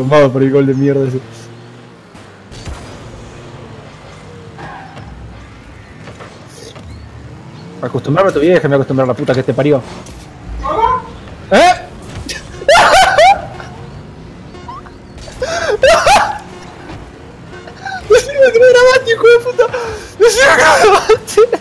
traumado por el gol de mierda ese. Acostumbrarme a tu vieja, me acostumbrar a la puta que te parió. ¿Eh? Decime que no grabaste, hijo de puta. Decime que no grabaste.